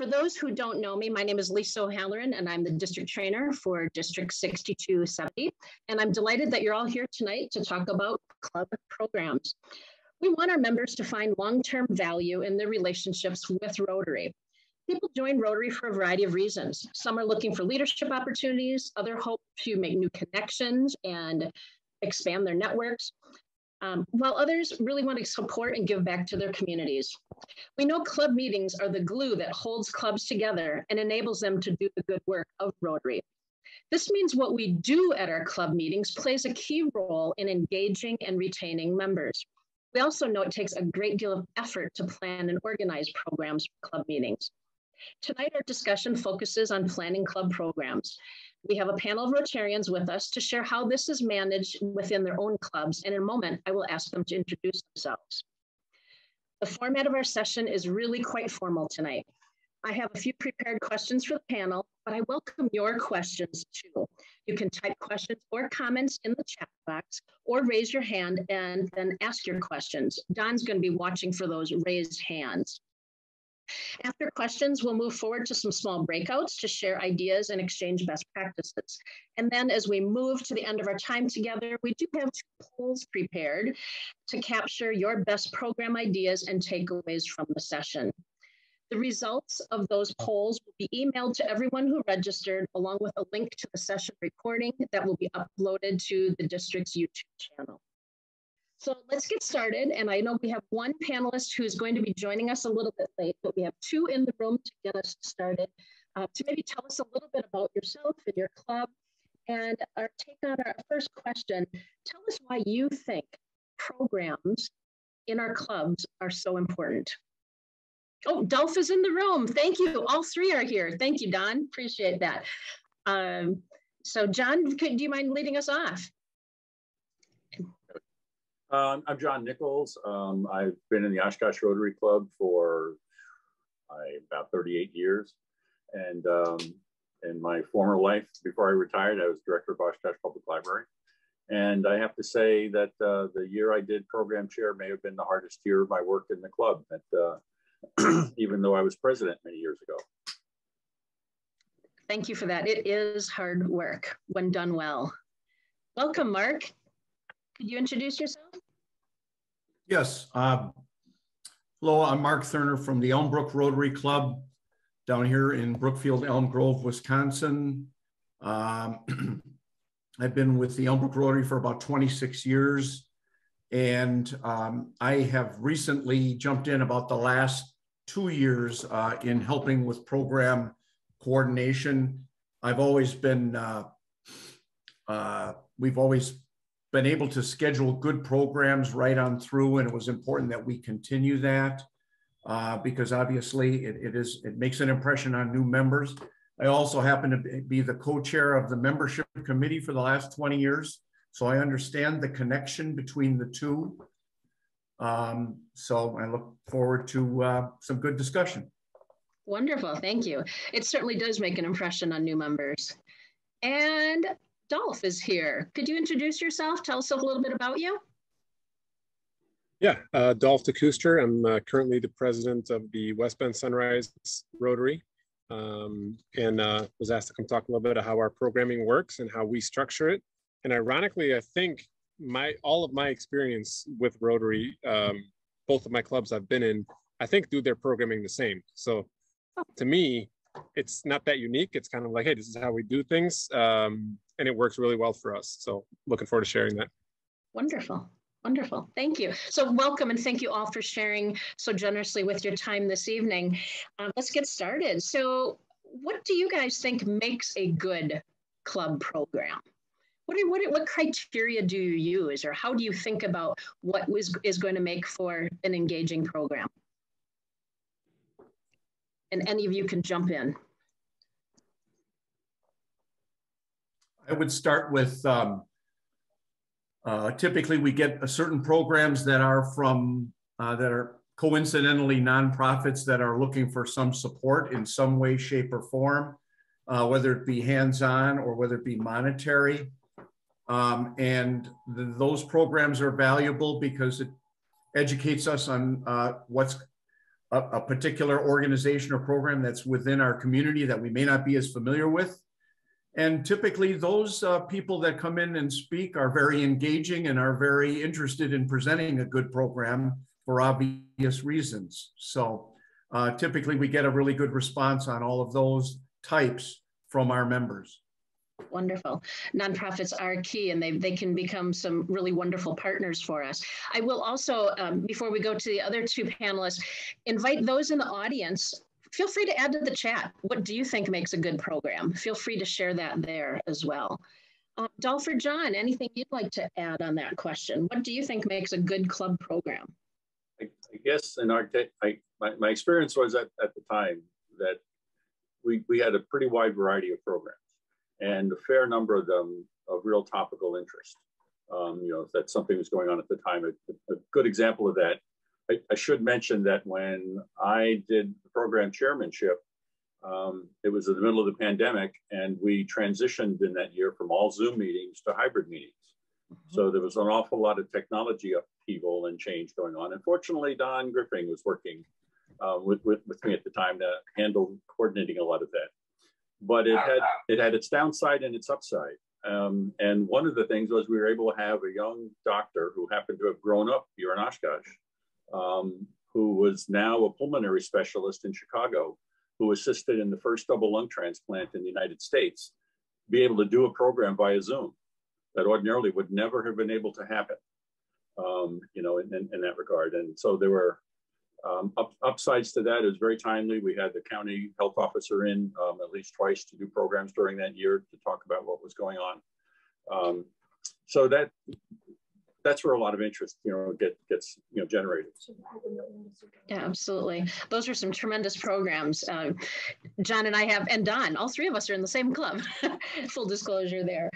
for those who don't know me, my name is Lisa O'Halloran, and I'm the district trainer for District 6270. And I'm delighted that you're all here tonight to talk about club programs. We want our members to find long-term value in their relationships with Rotary. People join Rotary for a variety of reasons. Some are looking for leadership opportunities, other hope to make new connections and expand their networks um, while others really want to support and give back to their communities. We know club meetings are the glue that holds clubs together and enables them to do the good work of Rotary. This means what we do at our club meetings plays a key role in engaging and retaining members. We also know it takes a great deal of effort to plan and organize programs for club meetings. Tonight, our discussion focuses on planning club programs. We have a panel of Rotarians with us to share how this is managed within their own clubs. And in a moment, I will ask them to introduce themselves. The format of our session is really quite formal tonight. I have a few prepared questions for the panel, but I welcome your questions too. You can type questions or comments in the chat box or raise your hand and then ask your questions. Don's gonna be watching for those raised hands. After questions, we'll move forward to some small breakouts to share ideas and exchange best practices. And then as we move to the end of our time together, we do have polls prepared to capture your best program ideas and takeaways from the session. The results of those polls will be emailed to everyone who registered along with a link to the session recording that will be uploaded to the district's YouTube channel. So let's get started. And I know we have one panelist who's going to be joining us a little bit late, but we have two in the room to get us started. Uh, to maybe tell us a little bit about yourself and your club. And our take on our first question, tell us why you think programs in our clubs are so important. Oh, Dolph is in the room. Thank you. All three are here. Thank you, Don. Appreciate that. Um, so John, could, do you mind leading us off? Um, I'm John Nichols. Um, I've been in the Oshkosh Rotary Club for about 38 years. And um, in my former life, before I retired, I was director of Oshkosh Public Library. And I have to say that uh, the year I did program chair may have been the hardest year of my work in the club, that, uh, even though I was president many years ago. Thank you for that. It is hard work when done well. Welcome, Mark. Could you introduce yourself? Yes. Uh, hello, I'm Mark Thurner from the Elmbrook Rotary Club down here in Brookfield, Elm Grove, Wisconsin. Um, I've been with the Elmbrook Rotary for about 26 years. And um, I have recently jumped in about the last two years uh, in helping with program coordination. I've always been, uh, uh, we've always been able to schedule good programs right on through, and it was important that we continue that uh, because obviously it, it is it makes an impression on new members. I also happen to be the co-chair of the membership committee for the last 20 years, so I understand the connection between the two. Um, so I look forward to uh, some good discussion. Wonderful, thank you. It certainly does make an impression on new members. And Dolph is here. Could you introduce yourself? Tell us a little bit about you. Yeah, uh, Dolph DeKooster. I'm uh, currently the president of the West Bend Sunrise Rotary um, and uh, was asked to come talk a little bit about how our programming works and how we structure it. And ironically, I think my all of my experience with Rotary, um, both of my clubs I've been in, I think do their programming the same. So to me, it's not that unique. It's kind of like, hey, this is how we do things. Um, and it works really well for us. So looking forward to sharing that. Wonderful. Wonderful. Thank you. So welcome and thank you all for sharing so generously with your time this evening. Uh, let's get started. So what do you guys think makes a good club program? What, what, what criteria do you use or how do you think about what is, is going to make for an engaging program? And any of you can jump in. I would start with um, uh, typically we get certain programs that are from uh, that are coincidentally nonprofits that are looking for some support in some way, shape, or form, uh, whether it be hands-on or whether it be monetary. Um, and the, those programs are valuable because it educates us on uh, what's a, a, particular organization or program that's within our community that we may not be as familiar with. And typically those uh, people that come in and speak are very engaging and are very interested in presenting a good program for obvious reasons. So uh, typically we get a really good response on all of those types from our members. Wonderful. Nonprofits are key and they, they can become some really wonderful partners for us. I will also, um, before we go to the other two panelists, invite those in the audience. Feel free to add to the chat. What do you think makes a good program? Feel free to share that there as well. Uh, Dolph or John, anything you'd like to add on that question? What do you think makes a good club program? I, I guess in our, I, my, my experience was at, at the time that we, we had a pretty wide variety of programs and a fair number of them of real topical interest. Um, you know, if that's something was going on at the time. A, a good example of that, I, I, should mention that when I did the program chairmanship, um, it was in the middle of the pandemic, and we transitioned in that year from all Zoom meetings to hybrid meetings. Mm-hmm. So there was an awful lot of technology upheaval and change going on. And fortunately, Don Griffing was working uh, with, with, with me at the time to handle coordinating a lot of that but it had it had its downside and its upside. Um, and one of the things was we were able to have a young doctor who happened to have grown up here in Oshkosh, um, who was now a pulmonary specialist in Chicago, who assisted in the first double lung transplant in the United States, be able to do a program via Zoom that ordinarily would never have been able to happen, um, you know, in, in, that regard. And so there were um, up, upsides to was very timely. We had the county health officer in um, at least twice to do programs during that year to talk about what was going on. Um, so that that's where a lot of interest, you know, get, gets you know generated. Yeah, absolutely. Those are some tremendous programs. Uh, John and I have, and Don, all three of us are in the same club. Full disclosure there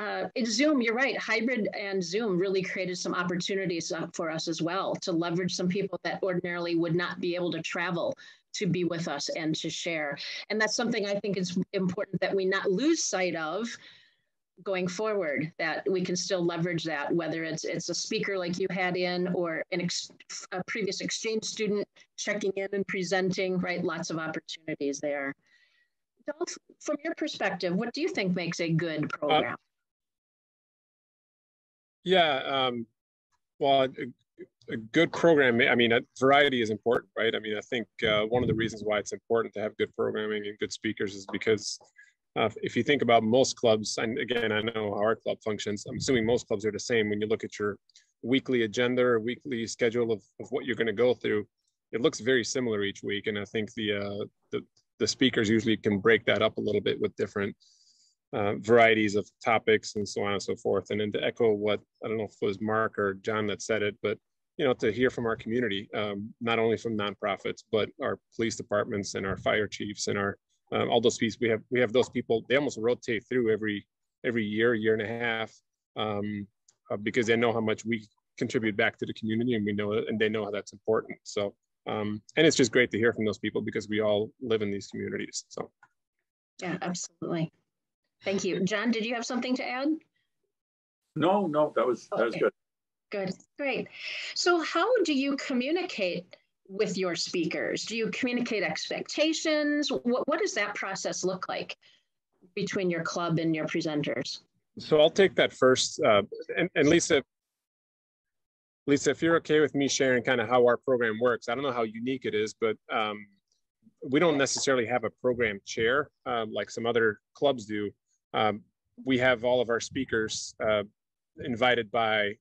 uh, Zoom, you're right. Hybrid and Zoom really created some opportunities uh, for us as well to leverage some people that ordinarily would not be able to travel to be with us and to share. And that's something I think is important that we not lose sight of going forward that we can still leverage that whether it's it's a speaker like you had in or an ex, a previous exchange student checking in and presenting right lots of opportunities there Dolph, from your perspective what do you think makes a good uh, program uh, yeah. Um, well, a, a, good program, I mean, variety is important, right? I mean, I think uh, one of the reasons why it's important to have good programming and good speakers is because uh, if you think about most clubs, and again, I know how our club functions, I'm assuming most clubs are the same. When you look at your weekly agenda or weekly schedule of, of what you're going to go through, it looks very similar each week. And I think the, uh, the, the speakers usually can break that up a little bit with different uh, varieties of topics and so on and so forth. And then to echo what I don't know if it was Mark or John that said it, but you know, to hear from our community, um, not only from nonprofits, but our police departments and our fire chiefs and our um, all those pieces. We have we have those people. They almost rotate through every every year, year and a half, um, uh, because they know how much we contribute back to the community, and we know it, and they know how that's important. So, um, and it's just great to hear from those people because we all live in these communities. So, yeah, absolutely. Thank you. John, did you have something to add? No, no, that was that was good. Good, great. So how do you communicate with your speakers? Do you communicate expectations? What, what does that process look like between your club and your presenters? So I'll take that first. Uh, and, and Lisa, Lisa, if you're okay with me sharing kind of how our program works, I don't know how unique it is, but um, we don't necessarily have a program chair um, like some other clubs do um, we have all of our speakers uh, invited by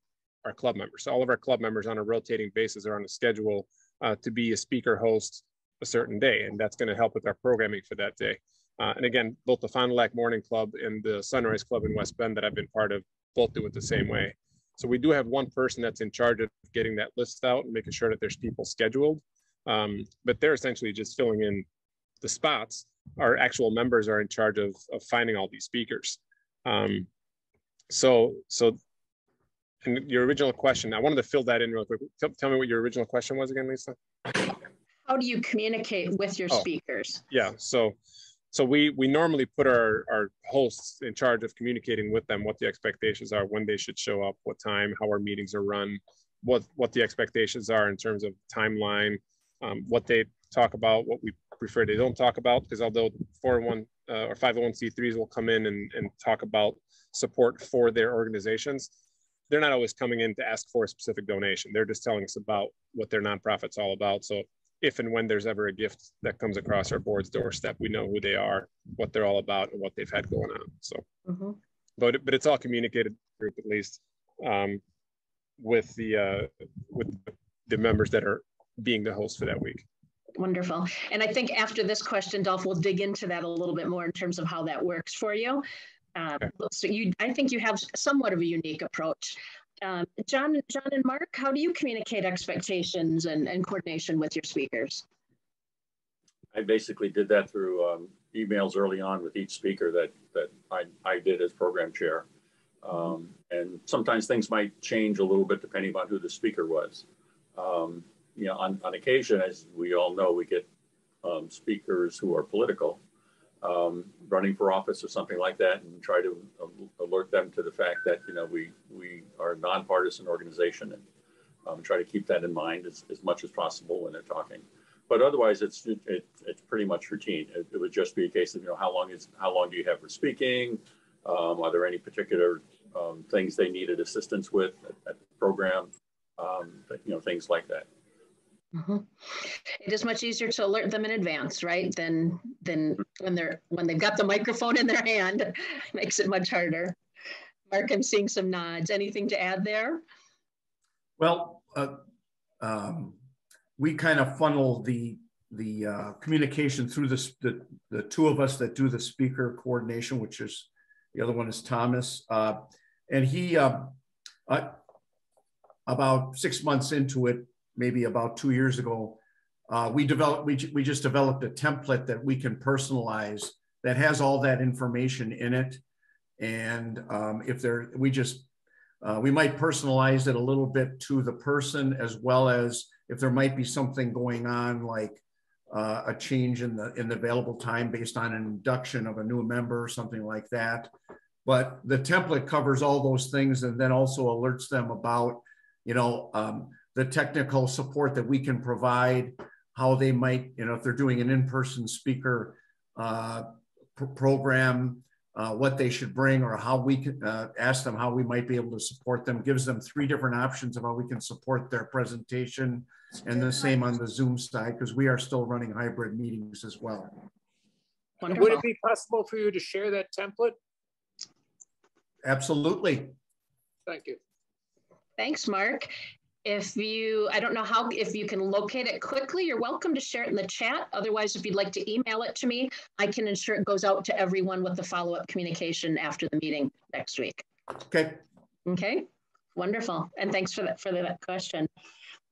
our club members. So all of our club members on a rotating basis are on a schedule uh, to be a speaker host a certain day, and that's going to help with our programming for that day. Uh, and again, both the Fond du Lac Morning Club and the Sunrise Club in West Bend that I've been part of both do it the same way. So we do have one person that's in charge of getting that list out and making sure that there's people scheduled. Um, but they're essentially just filling in the spots our actual members are in charge of, of finding all these speakers. Um, so, so, and your original question, I wanted to fill that in real quick. Tell, tell me what your original question was again, Lisa. How do you communicate with your oh, speakers? Yeah, so, so we we normally put our our hosts in charge of communicating with them what the expectations are, when they should show up, what time, how our meetings are run, what what the expectations are in terms of timeline, um, what they talk about, what we prefer they don't talk about, because although 401 uh, or 501c3s will come in and, and talk about support for their organizations, they're not always coming in to ask for a specific donation. They're just telling us about what their nonprofit's all about. So if and when there's ever a gift that comes across our board's doorstep, we know who they are, what they're all about, and what they've had going on. So, mm-hmm. but but it's all communicated group at least um, with the uh, with the members that are being the host for that week. Wonderful. And I think after this question, Dolph, we'll dig into that a little bit more in terms of how that works for you. Um, so you, I think you have somewhat of a unique approach. Um, John, John and Mark, how do you communicate expectations and, and coordination with your speakers? I basically did that through um, emails early on with each speaker that that I, I did as program chair. Um, and sometimes things might change a little bit depending on who the speaker was. Um, you know, on, on occasion, as we all know, we get um, speakers who are political um, running for office or something like that and try to alert them to the fact that, you know, we, we are a nonpartisan organization and um, try to keep that in mind as, as much as possible when they're talking. But otherwise, it's it, it, it's pretty much routine. It, it, would just be a case of you know how long is how long do you have for speaking? Um, are there any particular um, things they needed assistance with at, at the program? Um, you know things like that. Mm-hmm. It is much easier to alert them in advance, right? Than than when they're when they've got the microphone in their hand, it makes it much harder. Mark, I'm seeing some nods. Anything to add there? Well, uh, um, we kind of funnel the the uh, communication through this, the the two of us that do the speaker coordination, which is the other one is Thomas, uh, and he uh, uh, about six months into it maybe about two years ago, uh, we developed, we, we just developed a template that we can personalize that has all that information in it. And um, if there, we just, uh, we might personalize it a little bit to the person as well as if there might be something going on like uh, a change in the in the available time based on an induction of a new member or something like that. But the template covers all those things and then also alerts them about, you know, um, the technical support that we can provide, how they might, you know, if they're doing an in-person speaker uh, pr program, uh, what they should bring or how we can uh, ask them how we might be able to support them, gives them three different options of how we can support their presentation and the same on the Zoom side, because we are still running hybrid meetings as well. Wonderful. Would it be possible for you to share that template? Absolutely. Thank you. Thanks, Mark. If you, I don't know how, if you can locate it quickly, you're welcome to share it in the chat. Otherwise, if you'd like to email it to me, I can ensure it goes out to everyone with the follow-up communication after the meeting next week. Okay. Okay, wonderful. And thanks for that, for that question.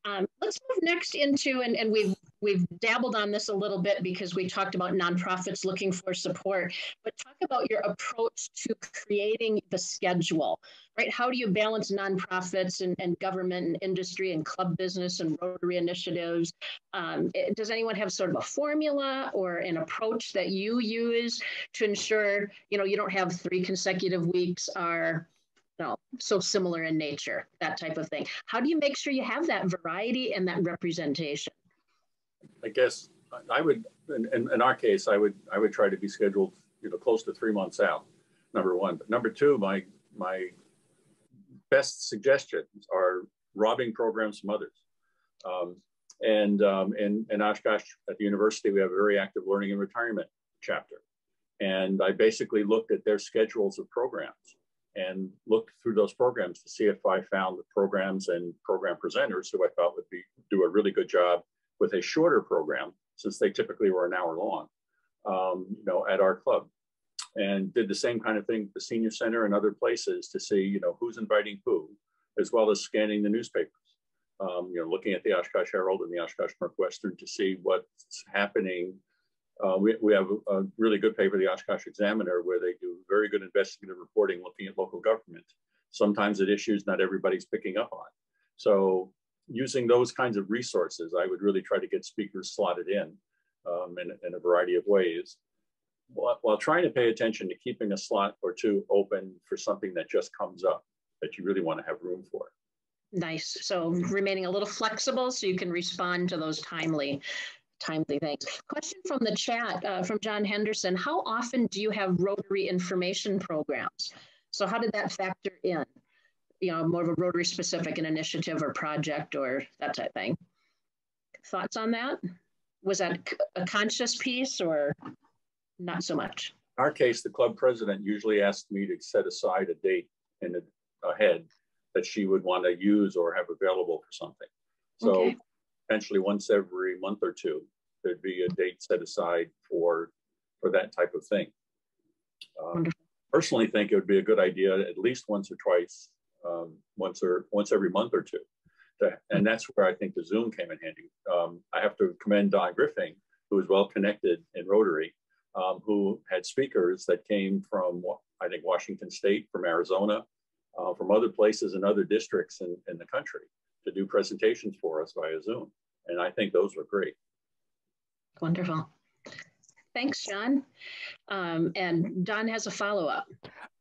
Um, let's move next into, and, and we've we've dabbled on this a little bit because we talked about nonprofits looking for support, but talk about your approach to creating the schedule, right? How do you balance nonprofits and, and government and industry and club business and Rotary initiatives? Um, it, does anyone have sort of a formula or an approach that you use to ensure, you know, you don't have three consecutive weeks are know, so similar in nature, that type of thing. How do you make sure you have that variety and that representation? I guess I would, in, in, in, our case, I would I would try to be scheduled, you know, close to three months out. Number one, but number two, my my best suggestions are robbing programs from others. Um, and um, in, in Oshkosh at the university, we have a very active learning and retirement chapter. And I basically looked at their schedules of programs and looked through those programs to see if I found the programs and program presenters who I thought would be do a really good job with a shorter program, since they typically were an hour long, um, you know, at our club. And did the same kind of thing at the senior center and other places to see, you know, who's inviting who, as well as scanning the newspapers. Um, you know, looking at the Oshkosh Herald and the Oshkosh Northwestern to see what's happening uh, we, we have a, really good paper, the Oshkosh Examiner, where they do very good investigative reporting looking at local government, sometimes at issues not everybody's picking up on. So using those kinds of resources, I would really try to get speakers slotted in um, in, in, a variety of ways, while, while trying to pay attention to keeping a slot or two open for something that just comes up that you really want to have room for. Nice. So remaining a little flexible so you can respond to those timely, timely things. Question from the chat uh, from John Henderson. How often do you have Rotary information programs? So how did that factor in? You know, more of a Rotary specific an initiative or project or that type of thing. Thoughts on that? Was that a conscious piece or not so much? In our case, the club president usually asked me to set aside a date in a, ahead that she would want to use or have available for something. So okay. Potentially once every month or two, there'd be a date set aside for for that type of thing. Um, personally, think it would be a good idea at least once or twice, um, once or once every month or two, to, and that's where I think the Zoom came in handy. Um, I have to commend Don Griffin, who is well connected in Rotary, um, who had speakers that came from I think Washington State, from Arizona, uh, from other places and other districts in, in the country to do presentations for us via Zoom. And I think those were great. Wonderful. Thanks, John. Um, and Don has a follow-up.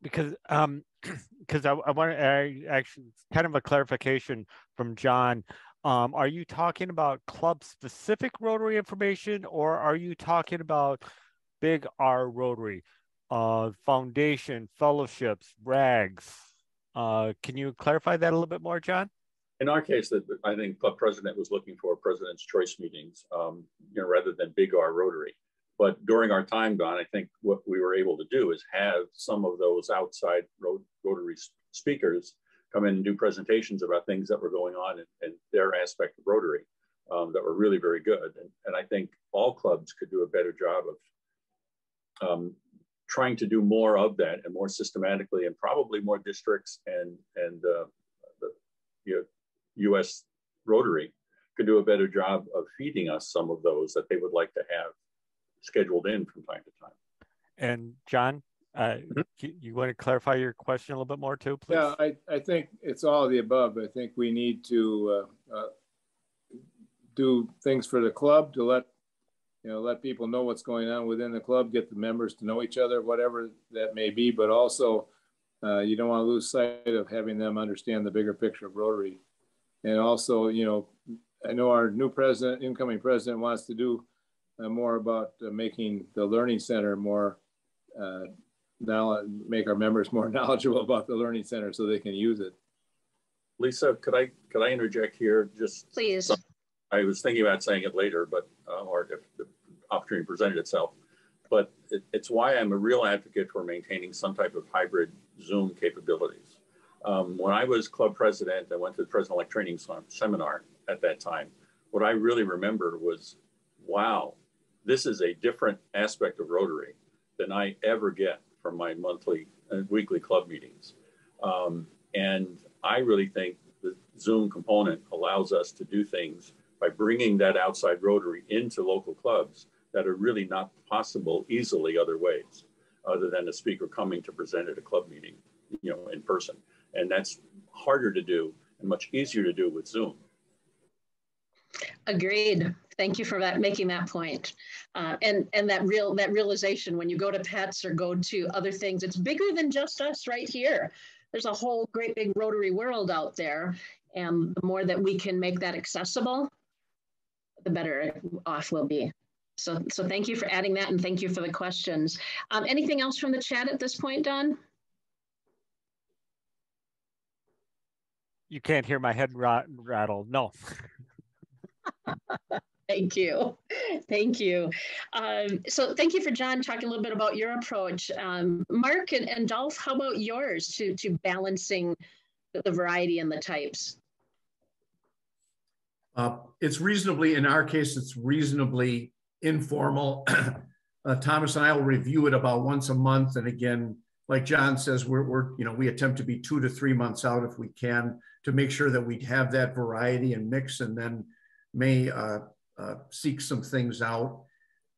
Because um, because I, I want to actually kind of a clarification from John. Um, are you talking about club specific Rotary information or are you talking about big R Rotary, uh, foundation, fellowships, rags, uh, can you clarify that a little bit more, John? In our case, that I think club president was looking for president's choice meetings, um, you know, rather than big R Rotary. But during our time, Don, I think what we were able to do is have some of those outside Rotary speakers come in and do presentations about things that were going on in, in their aspect of Rotary um, that were really very good. And, and, I think all clubs could do a better job of um, trying to do more of that and more systematically, and probably more districts and and uh, the you know, U.S. Rotary could do a better job of feeding us some of those that they would like to have scheduled in from time to time. And John, uh, mm-hmm. you want to clarify your question a little bit more too, please? Yeah, I, I think it's all of the above. I think we need to uh, uh, do things for the club to let you know, let people know what's going on within the club, get the members to know each other, whatever that may be. But also, uh, you don't want to lose sight of having them understand the bigger picture of Rotary. And also, you know, I know our new president, incoming president, wants to do uh, more about uh, making the learning center more uh, now, make our members more knowledgeable about the learning center so they can use it. Lisa, could I could I interject here? Just please. I was thinking about saying it later, but uh, or if the opportunity presented itself. But it, it's why I'm a real advocate for maintaining some type of hybrid Zoom capabilities. Um, when I was club president, I went to the president-elect training seminar at that time. What I really remember was, wow, this is a different aspect of Rotary than I ever get from my monthly and uh, weekly club meetings. Um, and I really think the Zoom component allows us to do things by bringing that outside Rotary into local clubs that are really not possible easily other ways, other than a speaker coming to present at a club meeting, you know, in person. And that's harder to do and much easier to do with Zoom. Agreed. Thank you for that, making that point. Uh, and and that real that realization when you go to PETS or go to other things, it's bigger than just us right here. There's a whole great big Rotary world out there, and the more that we can make that accessible, the better off we'll be. So, so thank you for adding that and thank you for the questions. Um, anything else from the chat at this point, Don? You can't hear my head rattle. No. thank you. Thank you. Um, so thank you for John talking a little bit about your approach. Um, Mark and, and Dolph, how about yours to, to balancing the, the variety and the types? Uh, it's reasonably, in our case, it's reasonably informal. uh, Thomas and I will review it about once a month. And again, like John says, we're, we're, you know, we attempt to be two to three months out if we can to make sure that we have that variety and mix and then may uh, uh, seek some things out.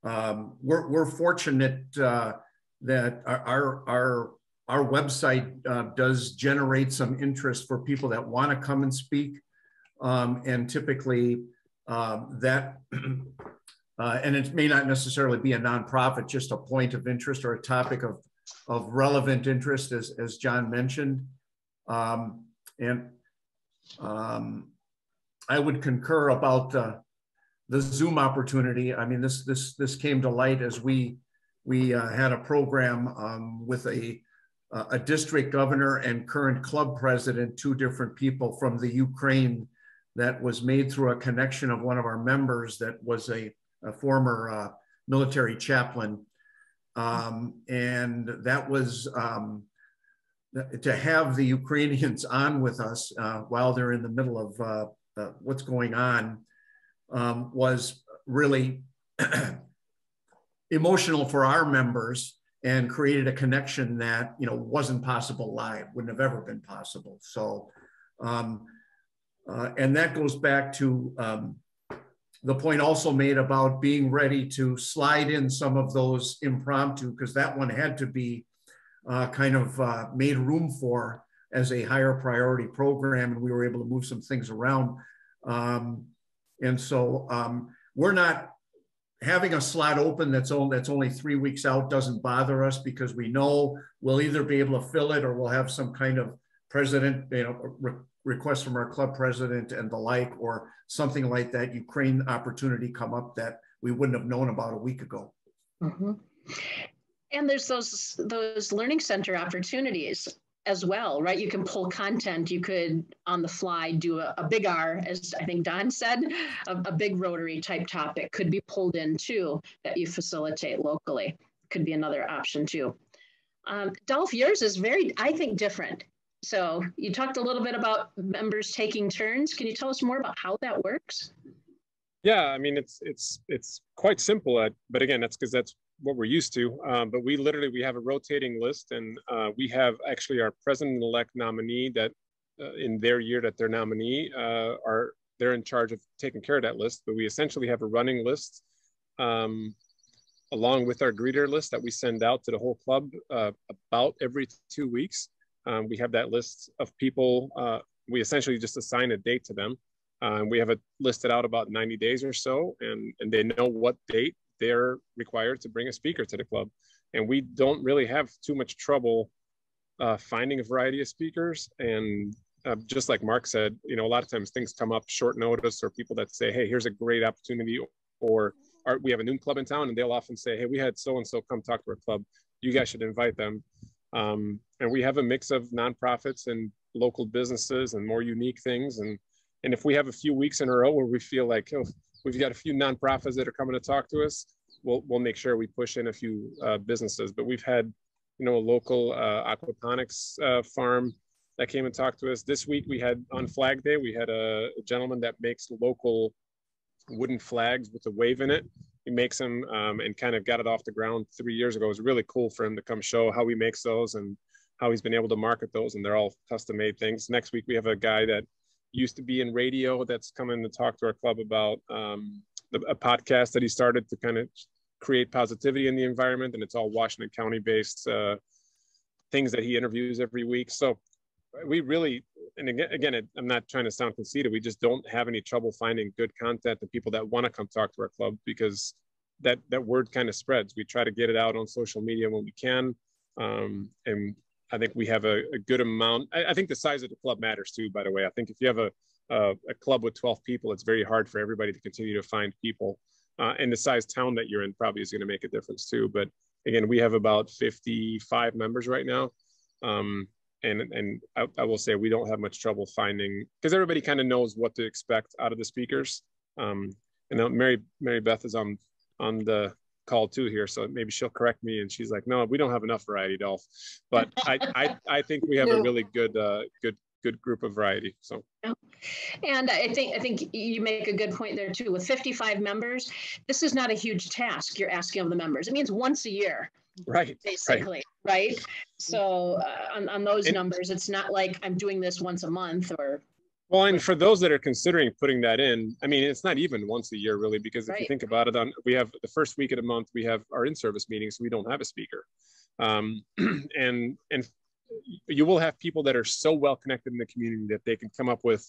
Um, we're, we're fortunate uh, that our, our, our website uh, does generate some interest for people that want to come and speak. Um, and typically um, that, uh, and it may not necessarily be a nonprofit, just a point of interest or a topic of, of relevant interest, as, as John mentioned. Um, and um, I would concur about uh, the Zoom opportunity. I mean, this this this came to light as we we uh, had a program um, with a a district governor and current club president, two different people from the Ukraine, that was made through a connection of one of our members that was a, a former uh, military chaplain, um, and that was. Um, to have the Ukrainians on with us uh, while they're in the middle of uh, uh, what's going on um, was really emotional for our members and created a connection that you know wasn't possible live wouldn't have ever been possible so um, uh, and that goes back to um, the point also made about being ready to slide in some of those impromptu because that one had to be uh, kind of uh, made room for as a higher priority program and we were able to move some things around. Um, and so um, we're not having a slot open that's only, that's only three weeks out doesn't bother us because we know we'll either be able to fill it or we'll have some kind of president, you know, re request from our club president and the like, or something like that Ukraine opportunity come up that we wouldn't have known about a week ago. Mm -hmm. And there's those those learning center opportunities as well, right? You can pull content. You could on the fly do a, a big R, as I think Don said, a, a, big rotary type topic could be pulled in too that you facilitate locally. Could be another option too. Um, Dolph, yours is very, I think, different. So you talked a little bit about members taking turns. Can you tell us more about how that works? Yeah, I mean it's it's it's quite simple, uh, but again, that's because that's what we're used to. Um, but we literally we have a rotating list, and uh, we have actually our president-elect nominee that uh, in their year that they're nominee uh, are they're in charge of taking care of that list. But we essentially have a running list um, along with our greeter list that we send out to the whole club uh, about every two weeks. Um, we have that list of people. Uh, we essentially just assign a date to them. Um, we have it listed out about 90 days or so, and, and they know what date they're required to bring a speaker to the club. And we don't really have too much trouble uh, finding a variety of speakers. And uh, just like Mark said, you know, a lot of times things come up short notice or people that say, hey, here's a great opportunity. Or our, we have a new club in town and they'll often say, hey, we had so-and-so come talk to our club. You guys should invite them. Um, and we have a mix of nonprofits and local businesses and more unique things. And, and if we have a few weeks in a row where we feel like, oh, we've got a few nonprofits that are coming to talk to us. We'll, we'll make sure we push in a few uh, businesses, but we've had, you know, a local uh, aquaponics uh, farm that came and talked to us. This week we had on Flag Day, we had a, a gentleman that makes local wooden flags with a wave in it. He makes them um, and kind of got it off the ground three years ago. It was really cool for him to come show how he makes those and how he's been able to market those. And they're all custom made things. Next week we have a guy that used to be in radio that's coming to talk to our club about um, the, a podcast that he started to kind of create positivity in the environment and it's all washington county based uh, things that he interviews every week so we really and again, again i'm not trying to sound conceited we just don't have any trouble finding good content and people that want to come talk to our club because that that word kind of spreads we try to get it out on social media when we can um, and I think we have a, a good amount. I, I, think the size of the club matters too, by the way. I think if you have a, a, a club with 12 people, it's very hard for everybody to continue to find people. Uh, and the size town that you're in probably is going to make a difference too. But again, we have about 55 members right now. Um, and and I, I, will say we don't have much trouble finding because everybody kind of knows what to expect out of the speakers. Um, and Mary Mary Beth is on on the call too here, so maybe she'll correct me. And she's like, "No, we don't have enough variety, Dolph." But I, I, I think we have a really good, uh, good, good group of variety. So. And I think I think you make a good point there too. With 55 members, this is not a huge task you're asking of the members. It means once a year right basically right, right? so uh, on, on those and, numbers it's not like i'm doing this once a month or well, and for those that are considering putting that in, I mean, it's not even once a year really, because if right. you think about it, on we have the first week of the month we have our in-service meetings, so we don't have a speaker, um, and and you will have people that are so well connected in the community that they can come up with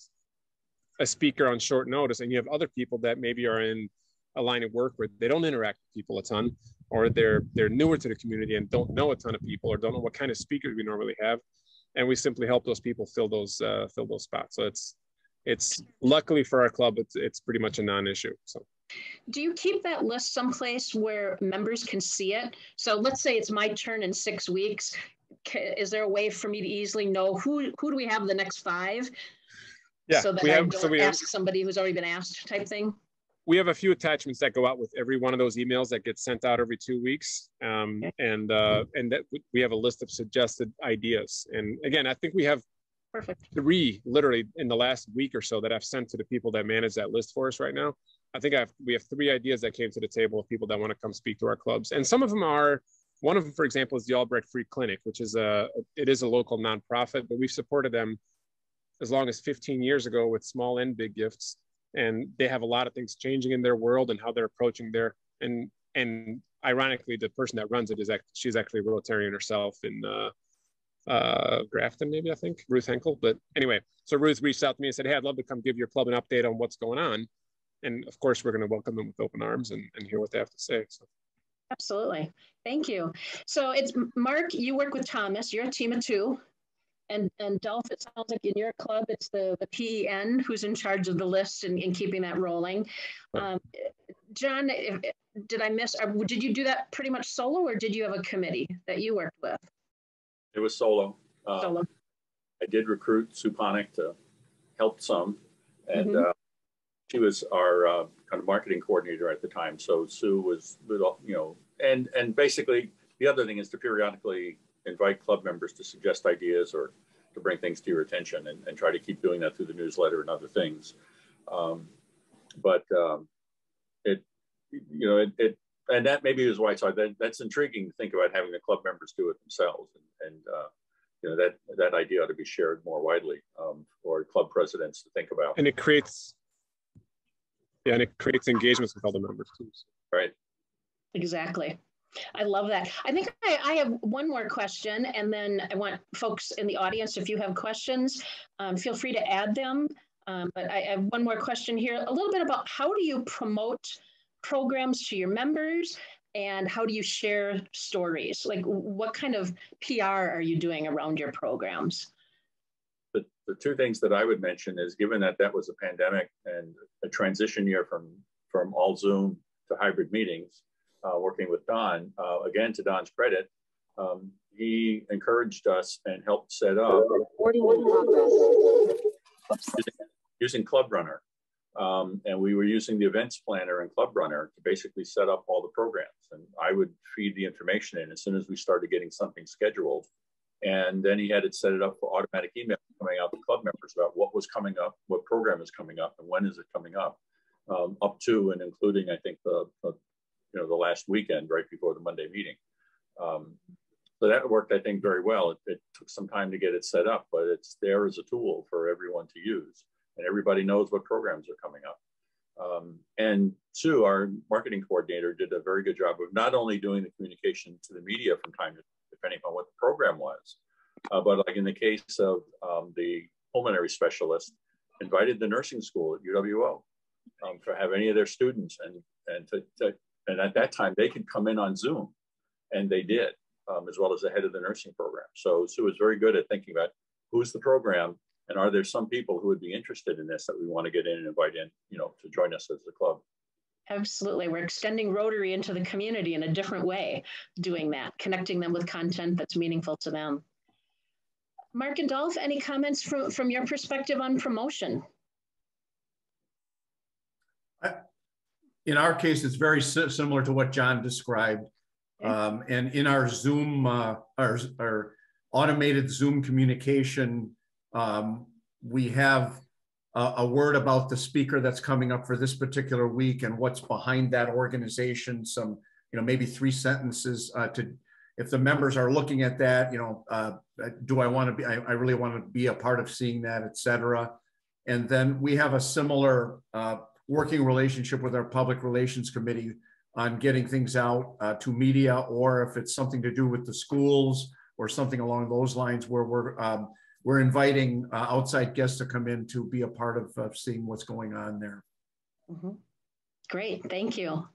a speaker on short notice, and you have other people that maybe are in a line of work where they don't interact with people a ton, or they're they're newer to the community and don't know a ton of people, or don't know what kind of speakers we normally have and we simply help those people fill those uh, fill those spots. So it's it's luckily for our club, it's, it's pretty much a non-issue. So. Do you keep that list someplace where members can see it? So let's say it's my turn in six weeks. Is there a way for me to easily know who who do we have the next five? Yeah, so that we I have. don't So we ask have. somebody who's already been asked, type thing. We have a few attachments that go out with every one of those emails that gets sent out every two weeks, um, and uh, and that we have a list of suggested ideas. And again, I think we have Perfect. three literally in the last week or so that I've sent to the people that manage that list for us right now. I think I've we have three ideas that came to the table of people that want to come speak to our clubs, and some of them are. One of them, for example, is the Albrecht Free Clinic, which is a it is a local nonprofit, but we've supported them as long as 15 years ago with small and big gifts, and they have a lot of things changing in their world and how they're approaching their and and ironically, the person that runs it is actually she's actually a Rotarian herself in uh, uh, Grafton, maybe I think Ruth Henkel. But anyway, so Ruth reached out to me and said, "Hey, I'd love to come give your club an update on what's going on." And of course, we're going to welcome them with open arms and, and hear what they have to say. So. Absolutely. Thank you. So it's Mark, you work with Thomas, you're a team of two. And, and Dolph, it sounds like in your club, it's the, the PEN who's in charge of the list and, and keeping that rolling. Right. Um, John, if- did I miss, or did you do that pretty much solo or did you have a committee that you worked with? It was solo. Uh, Solo. I did recruit Sue Ponick to help some, and Mhm. uh, she was our uh, kind of marketing coordinator at the time. So Sue was, you know, and and basically the other thing is to periodically invite club members to suggest ideas or to bring things to your attention, and, and try to keep doing that through the newsletter and other things. Um, but um, it, you know, it, it and that maybe is why I thought that that's intriguing to think about having the club members do it themselves, and, and uh, you know that that idea ought to be shared more widely um, for club presidents to think about. And it creates, yeah, and it creates engagements with other members too. Right? Exactly. I love that. I think I, I have one more question, and then I want folks in the audience, if you have questions, um, feel free to add them. Um, but I have one more question here, a little bit about how do you promote programs to your members and how do you share stories? Like what kind of PR are you doing around your programs? The, the two things that I would mention is given that that was a pandemic and a transition year from from all Zoom to hybrid meetings, uh, working with Don, uh, again to Don's credit, um, he encouraged us and helped set up using Club Runner. Um, and we were using the events planner and Club Runner to basically set up all the programs. And I would feed the information in as soon as we started getting something scheduled. And then he had it set it up for automatic email coming out to club members about what was coming up, what program is coming up, and when is it coming up, um, up to and including, I think, the, the, you know the last weekend right before the Monday meeting. Um, so that worked, I think, very well. It, it took some time to get it set up, but it's there as a tool for everyone to use and everybody knows what programs are coming up. Um, and Sue, our marketing coordinator, did a very good job of not only doing the communication to the media from time to depending on what the program was, uh, but like in the case of um, the pulmonary specialist, invited the nursing school at UWO um, to have any of their students, and and to, to, and at that time they could come in on Zoom, and they did, um, as well as the head of the nursing program. So Sue was very good at thinking about who's the program and are there some people who would be interested in this that we want to get in and invite in, you know, to join us as a club? Absolutely. We're extending Rotary into the community in a different way, doing that, connecting them with content that's meaningful to them. Mark and Dolph, any comments from, from your perspective on promotion? In our case, it's very similar to what John described. Um, and in our Zoom, uh, our, our automated Zoom communication, um, we have a, a word about the speaker that's coming up for this particular week and what's behind that organization. Some, you know, maybe three sentences uh, to, if the members are looking at that, you know, uh, do I want to be, I, I really want to be a part of seeing that, et cetera. And then we have a similar uh, working relationship with our public relations committee on getting things out uh, to media, or if it's something to do with the schools or something along those lines where we're um, we're inviting uh, outside guests to come in to be a part of, of seeing what's going on there. Mhm. Great, thank you.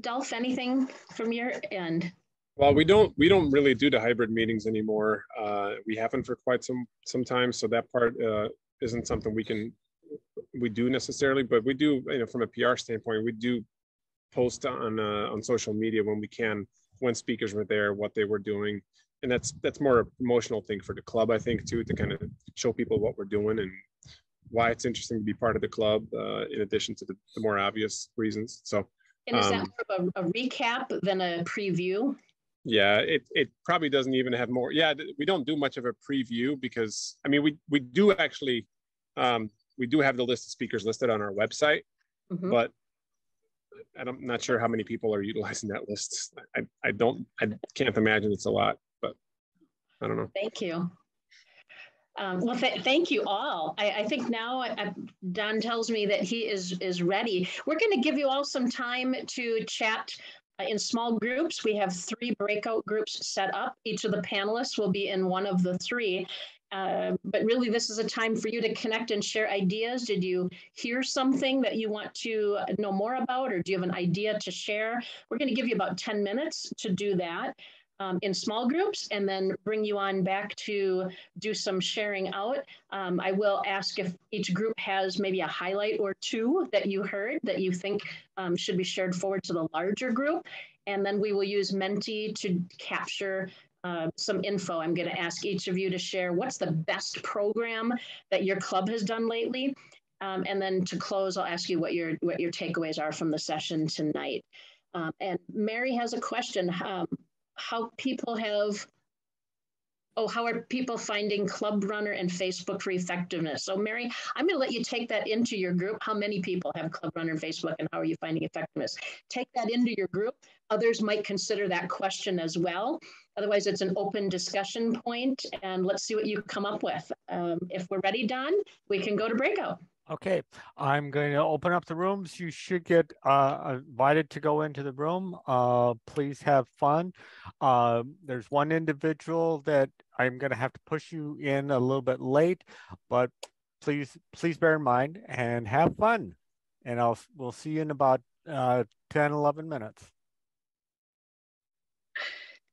Dolph, anything from your end? Well, we don't we don't really do the hybrid meetings anymore. Uh, we haven't for quite some some time, so that part uh, isn't something we can we do necessarily, but we do, you know, from a PR standpoint, we do post on uh, on social media when we can, when speakers were there, what they were doing, and that's that's more a promotional thing for the club, I think, too, to kind of show people what we're doing and why it's interesting to be part of the club, uh, in addition to the, the more obvious reasons. So, And is that Um, more of a, a recap than a preview? yeah, it it probably doesn't even have more. Yeah, we don't do much of a preview because I mean we we do actually um, we do have the list of speakers listed on our website, Mhm. but I'm not sure how many people are utilizing that list. I I don't I can't imagine it's a lot, but I don't know. Thank you. Um, well, th- thank you all. I, I think now uh, Don tells me that he is is ready. We're going to give you all some time to chat uh, in small groups. We have three breakout groups set up. Each of the panelists will be in one of the three. Uh, but really, this is a time for you to connect and share ideas. Did you hear something that you want to know more about, or do you have an idea to share? We're going to give you about 10 minutes to do that um, in small groups and then bring you on back to do some sharing out. Um, I will ask if each group has maybe a highlight or two that you heard that you think um, should be shared forward to the larger group. And then we will use Menti to capture uh, some info. I'm going to ask each of you to share what's the best program that your club has done lately. Um, and then to close, I'll ask you what your what your takeaways are from the session tonight. Um, and Mary has a question. Um, how people have oh how are people finding ClubRunner and facebook for effectiveness so mary i'm going to let you take that into your group how many people have ClubRunner and facebook and how are you finding effectiveness take that into your group others might consider that question as well otherwise it's an open discussion point and let's see what you come up with um, if we're ready don we can go to breakout Okay, I'm going to open up the rooms. You should get uh, invited to go into the room. Uh, please have fun. Uh, there's one individual that I'm going to have to push you in a little bit late, but please, please bear in mind and have fun. And I'll we'll see you in about uh, 10, 11 minutes.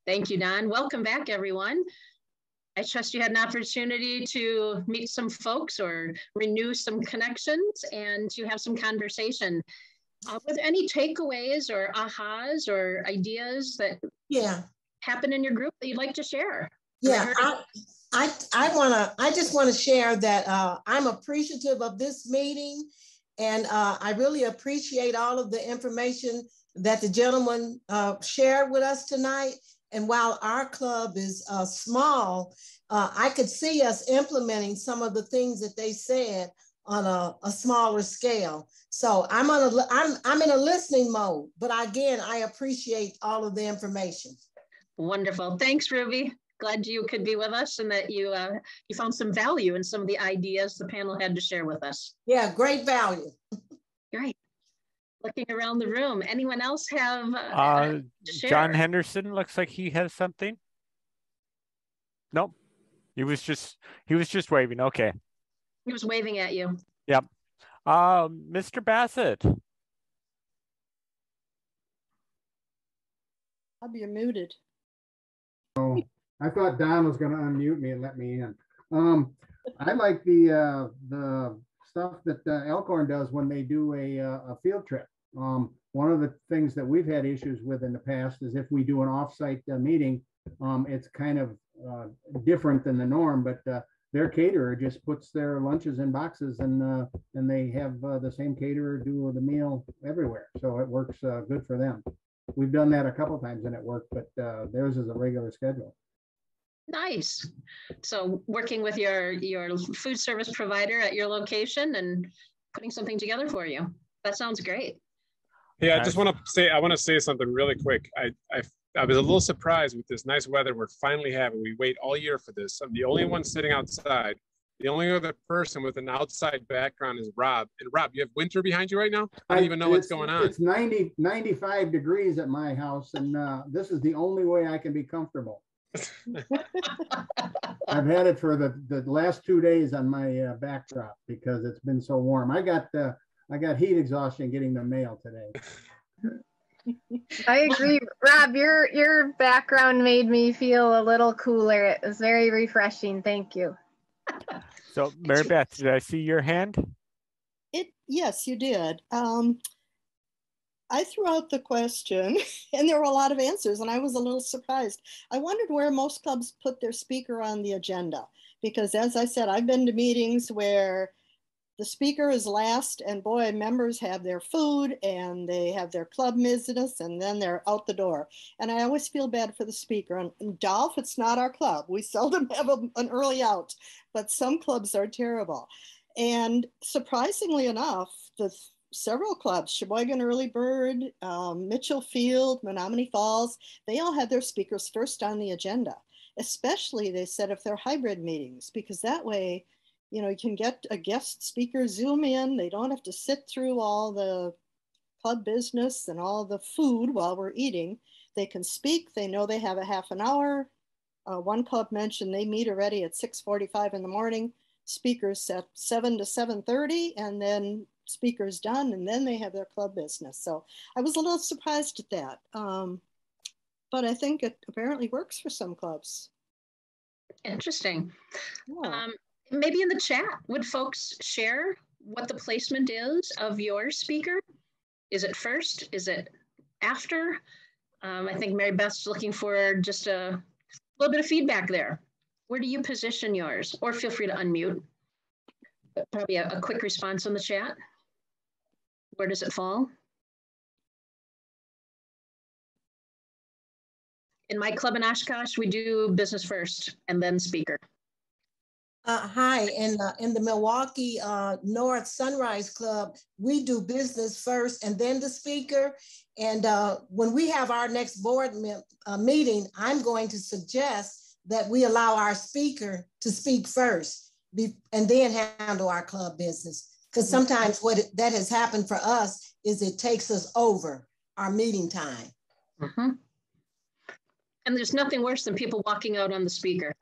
Thank you, Don. Welcome back, everyone. I trust you had an opportunity to meet some folks or renew some connections and to have some conversation. Uh, with any takeaways or ahas or ideas that Yeah, happen in your group that you'd like to share? yeah. I, I, I wanna, I just wanna share that uh, I'm appreciative of this meeting. And uh, I really appreciate all of the information that the gentleman uh, shared with us tonight. And while our club is uh, small, uh, I could see us implementing some of the things that they said on a, a smaller scale. So I'm on a, I'm, I'm in a listening mode, but again, I appreciate all of the information. Wonderful. Thanks, Ruby. Glad you could be with us and that you uh, you found some value in some of the ideas the panel had to share with us. Yeah, great value. Great. Looking around the room, anyone else have uh, Uh. John Henderson looks like he has something. Nope. He was just he was just waving. Okay. He was waving at you. Um, Mr. Bassett. I'll be muted. Oh, I thought Don was gonna unmute me and let me in. Um, I like the, uh, the stuff that uh, Elkhorn does when they do a, uh, a field trip. Um, one of the things that we've had issues with in the past is if we do an offsite uh, meeting, um, it's kind of, uh, different than the norm, but, uh, their caterer just puts their lunches in boxes and, uh, and they have, uh, the same caterer do the meal everywhere. So it works, uh, good for them. We've done that a couple times and it worked, but, theirs is a regular schedule. Nice. So working with your your food service provider at your location and putting something together for you. That sounds great. Yeah, I just want to say I want to say something really quick. I I I was a little surprised with this nice weather we're finally having. We wait all year for this. I'm the only one sitting outside. The only other person with an outside background is Rob. And Rob, you have winter behind you right now? I don't even know what's going on. It's 90, 95 degrees at my house and uh, this is the only way I can be comfortable. I've had it for the, the last two days on my uh, backdrop because it's been so warm. I got, uh, I got heat exhaustion getting the mail today. I agree. Rob, your your background made me feel a little cooler. It was very refreshing. Thank you. So Mary Beth, did I see your hand? it yes, you did. Um, I threw out the question and there were a lot of answers and I was a little surprised. I wondered where most clubs put their speaker on the agenda because as I said, I've been to meetings where the speaker is last and boy, members have their food and they have their club business and then they're out the door. And I always feel bad for the speaker. And, and Dolph, it's not our club. We seldom have a, an early out, but some clubs are terrible. And surprisingly enough, the several clubs, Sheboygan Early Bird, um, Mitchell Field, Menomonee Falls, they all had their speakers first on the agenda. Especially, they said, if they're hybrid meetings, because that way, you know, you can get a guest speaker Zoom in. They don't have to sit through all the club business and all the food while we're eating. They can speak. They know they have a half an hour. Uh, one club mentioned they meet already at 6:45 in the morning. Speakers at 7 to 7:30, and then speakers done and then they have their club business. So I was a little surprised at that. Um, but I think it apparently works for some clubs. Interesting. Yeah. Um, maybe in the chat, would folks share what the placement is of your speaker? Is it first? Is it after? Um, I think Mary Beth's looking for just a little bit of feedback there. Where do you position yours? Or feel free to unmute. Probably a, a quick response on the chat. Where does it fall? In my club in Oshkosh, we do business first and then speaker. Uh, hi, in the, in the Milwaukee uh, North Sunrise Club, we do business first and then the speaker. And uh, when we have our next board me uh, meeting, I'm going to suggest that we allow our speaker to speak first and then handle our club business. Because sometimes what it, that has happened for us is it takes us over our meeting time. Mm-hmm. And there's nothing worse than people walking out on the speaker,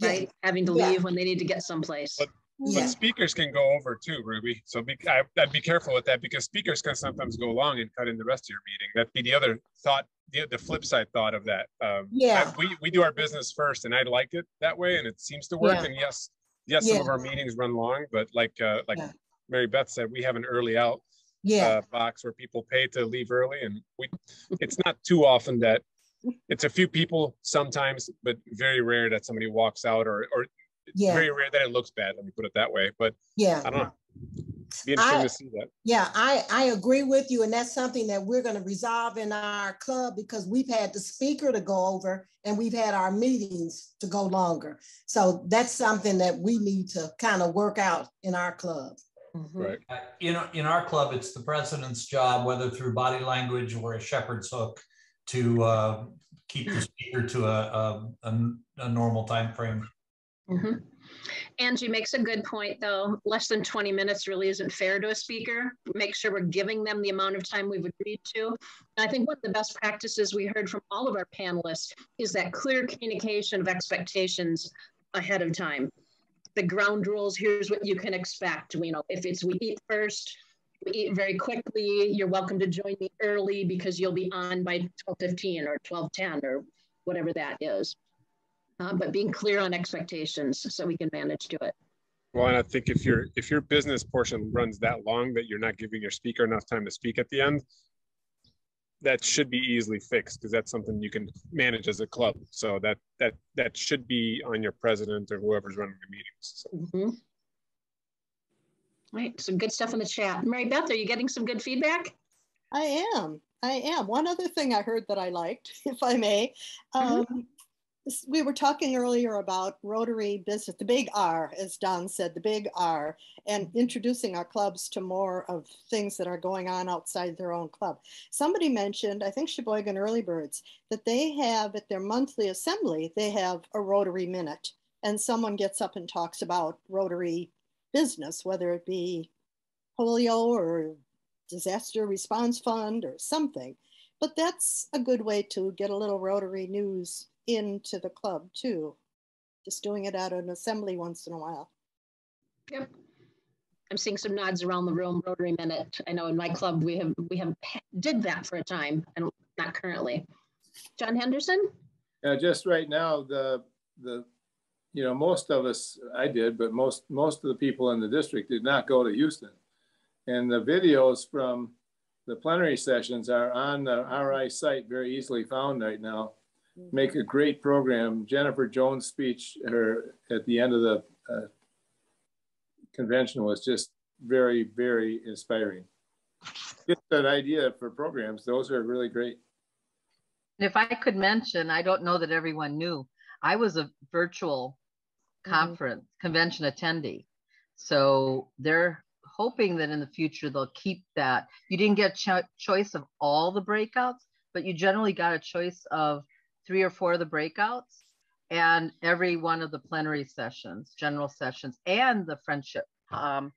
right? Yeah. Having to leave yeah. when they need to get someplace. But, yeah. but speakers can go over too, Ruby. So be, I, would be careful with that because speakers can sometimes go long and cut in the rest of your meeting. That'd be the other thought, the, the flip side thought of that. Um, yeah. I, we, we do our business first and I like it that way and it seems to work. And yes, yes, some of our meetings run long, but like uh, like yeah. Mary Beth said, we have an early out yeah. uh, box where people pay to leave early, and we. It's not too often that it's a few people sometimes, but very rare that somebody walks out or or yeah. very rare that it looks bad. Let me put it that way. But yeah, I don't know. Be interesting I, to see that. Yeah, I, I agree with you. And that's something that we're going to resolve in our club because we've had the speaker to go over and we've had our meetings to go longer. So that's something that we need to kind of work out in our club. Mm-hmm. Right. Uh, in, in our club, it's the president's job, whether through body language or a shepherd's hook, to uh, keep the speaker to a, a, a normal time frame. Mm-hmm. Angie makes a good point, though. Less than 20 minutes really isn't fair to a speaker. Make sure we're giving them the amount of time we've agreed to. And I think one of the best practices we heard from all of our panelists is that clear communication of expectations ahead of time. The ground rules, here's what you can expect. You know, if it's we eat first, eat very quickly, you're welcome to join me early because you'll be on by 12.15 or 12.10 or whatever that is uh, but being clear on expectations so we can manage to it. Well, and I think if your if your business portion runs that long that you're not giving your speaker enough time to speak at the end, that should be easily fixed because that's something you can manage as a club. So that that that should be on your president or whoever's running the meetings. So. Mm-hmm. Right, some good stuff in the chat. Mary Beth, are you getting some good feedback? I am. I am. One other thing I heard that I liked, if I may, mm-hmm. um, we were talking earlier about Rotary business, the big R, as Don said, the big R, and introducing our clubs to more of things that are going on outside their own club. Somebody mentioned, I think Sheboygan Early Birds, that they have at their monthly assembly, they have a Rotary Minute, and someone gets up and talks about Rotary business, whether it be polio or disaster response fund or something. But that's a good way to get a little Rotary news into the club too. Just doing it at an assembly once in a while. Yep. I'm seeing some nods around the room. Rotary Minute. I know in my club we have we have did that for a time and not currently. John Henderson. Yeah, just right now the the you know most of us I did, but most most of the people in the district did not go to Houston. And the videos from the plenary sessions are on the RI site, very easily found right now. Make a great program. Jennifer Jones' speech her at the end of the uh, convention was just very, very inspiring. Just an idea for programs, those are really great. If I could mention, I don't know that everyone knew, I was a virtual Mm-hmm. conference convention attendee. So they're hoping that in the future they'll keep that. You didn't get cho- choice of all the breakouts, but you generally got a choice of three or four of the breakouts and every one of the plenary sessions, general sessions, and the friendship. Um,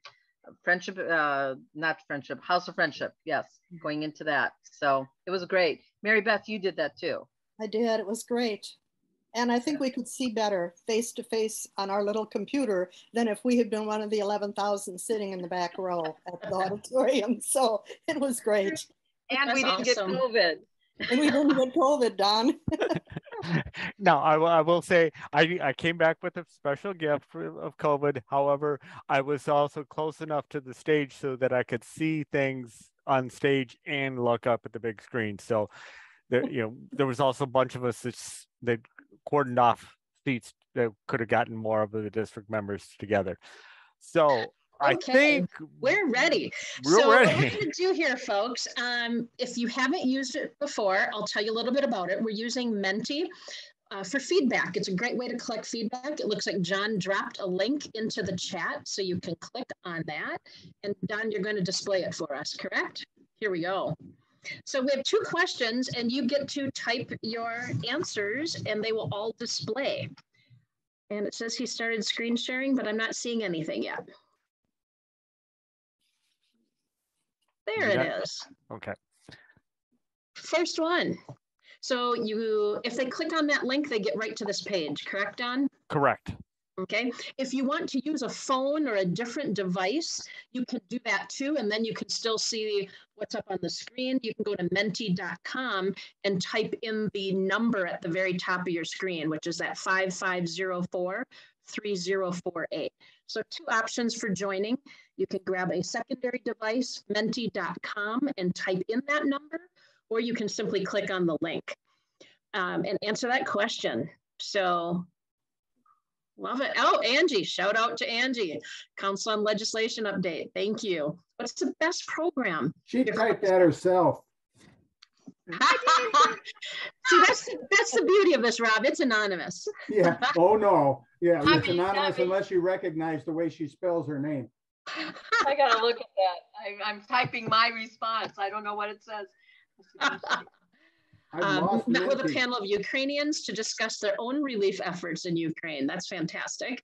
friendship, uh, not friendship, house of friendship. Yes, going into that. So it was great. Mary Beth, you did that too. I did. It was great. And I think we could see better face to face on our little computer than if we had been one of the 11,000 sitting in the back row at the auditorium. So it was great. And we didn't awesome. get COVID. And we didn't get COVID, Don. no, I, will- I will say I, I came back with a special gift for, of COVID. However, I was also close enough to the stage so that I could see things on stage and look up at the big screen. So there, you know, there was also a bunch of us that, that cordoned off seats that could have gotten more of the district members together. So I Okay, think We're ready. We're so what we're going to do here, folks, um, if you haven't used it before, I'll tell you a little bit about it. We're using Menti uh, for feedback. It's a great way to collect feedback. It looks like John dropped a link into the chat, so you can click on that. And Don, you're going to display it for us, correct? Here we go. So we have two questions, and you get to type your answers, and they will all display. And it says he started screen sharing, but I'm not seeing anything yet. There You it is. okay. First one. So you, if they click on that link, they get right to this page, correct, Don? Correct. Okay. If you want to use a phone or a different device, you can do that too. And then you can still see what's up on the screen. You can go to menti.com and type in the number at the very top of your screen, which is that 5504 3048. So two options for joining. You can grab a secondary device, menti.com, and type in that number, or you can simply click on the link um, and answer that question. So love it. Oh, Angie, shout out to Angie. Council on Legislation update. Thank you. What's the best program? She typed that herself. See, that's that's the beauty of this, Rob. It's anonymous. Yeah. Oh, no. Yeah, I it's mean, anonymous I unless you recognize the way she spells her name. I gotta look at that. I, I'm typing my response. I don't know what it says. Um, met with a panel of Ukrainians to discuss their own relief efforts in Ukraine. That's fantastic.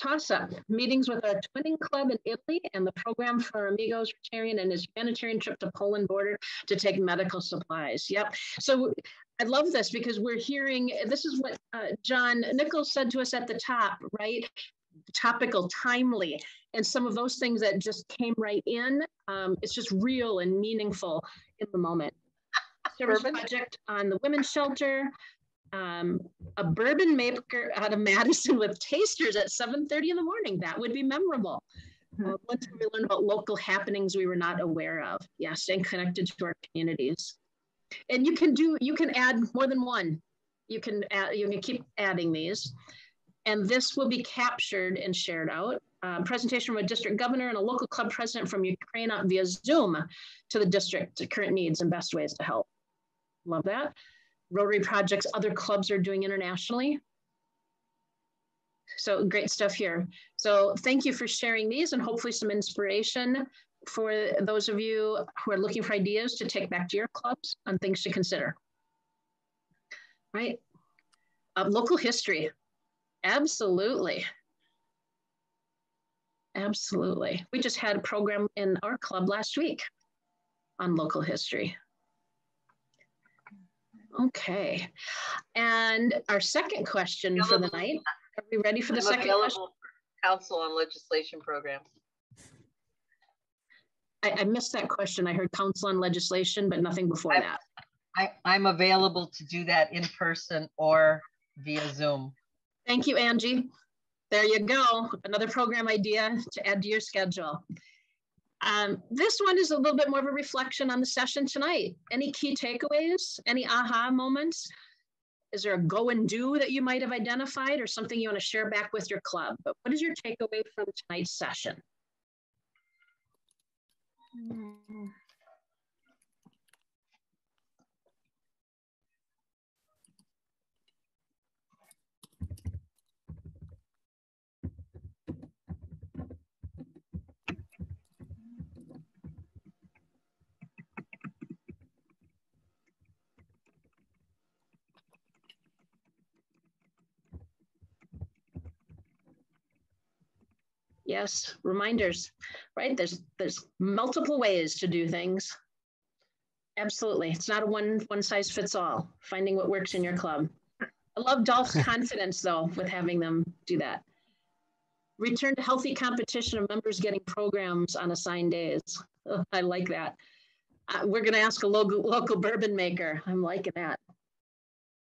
Toss up meetings with our twinning club in Italy and the program for Amigos Rotarian and his humanitarian trip to Poland border to take medical supplies. Yep. So I love this because we're hearing this is what uh, John Nichols said to us at the top, right? Topical, timely, and some of those things that just came right in. Um, it's just real and meaningful in the moment. Service project on the women's shelter, um, a bourbon maker out of Madison with tasters at 7:30 in the morning. That would be memorable. Uh, one time we learned about local happenings we were not aware of. Yeah, staying connected to our communities. And you can do, you can add more than one. You can add, you can keep adding these. And this will be captured and shared out. Uh, presentation from a district governor and a local club president from Ukraine via Zoom to the district, to current needs and best ways to help. Love that. Rotary projects other clubs are doing internationally. So great stuff here. So thank you for sharing these and hopefully some inspiration for those of you who are looking for ideas to take back to your clubs on things to consider. Right? Uh, local history. Absolutely. Absolutely. We just had a program in our club last week on local history. Okay. And our second question for the night. Are we ready for the I'm second question? for Council on Legislation Programs. I, I missed that question. I heard council on legislation, but nothing before that. I, I'm available to do that in person or via Zoom. Thank you, Angie. there you go. Another program idea to add to your schedule. Um, this one is a little bit more of a reflection on the session tonight. Any key takeaways? Any aha moments? Is there a go and do that you might have identified or something you want to share back with your club? But what is your takeaway from tonight's session? Mm. Yes, reminders, right? There's there's multiple ways to do things. Absolutely. It's not a one one size fits all. Finding what works in your club. I love Dolph's confidence though with having them do that. Return to healthy competition of members getting programs on assigned days. I like that. Uh, we're going to ask a local, local bourbon maker. I'm liking that.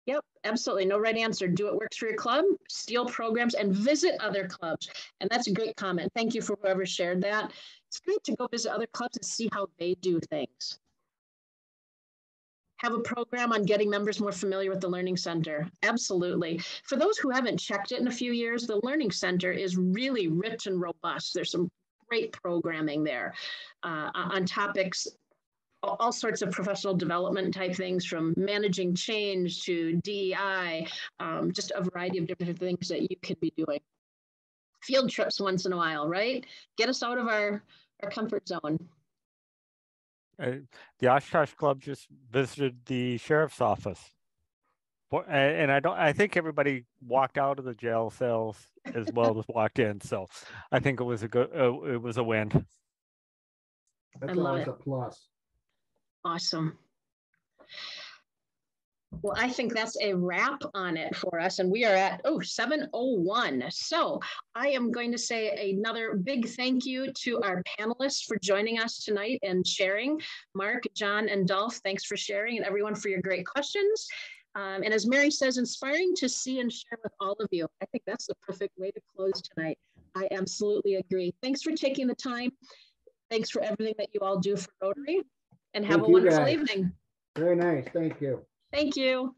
Yep, absolutely. No right answer. Do what works for your club, steal programs, and visit other clubs. And that's a great comment. Thank you for whoever shared that. It's great to go visit other clubs and see how they do things. Have a program on getting members more familiar with the Learning Center. Absolutely. For those who haven't checked it in a few years, the Learning Center is really rich and robust. There's some great programming there uh, on topics all sorts of professional development type things from managing change to DEI, um, just a variety of different things that you could be doing. Field trips once in a while, right? Get us out of our, our comfort zone. Uh, the Oshkosh Club just visited the sheriff's office. And I don't. I think everybody walked out of the jail cells as well as walked in. So, I think it was a good. Uh, it was a win. That's always it. a plus. Awesome. Well, I think that's a wrap on it for us. And we are at, oh, 701. So I am going to say another big thank you to our panelists for joining us tonight and sharing. Mark, John, and Dolph, thanks for sharing and everyone for your great questions. Um, and as Mary says, inspiring to see and share with all of you. I think that's the perfect way to close tonight. I absolutely agree. Thanks for taking the time. Thanks for everything that you all do for Rotary and have Thank a wonderful evening. Very nice. Thank you. Thank you.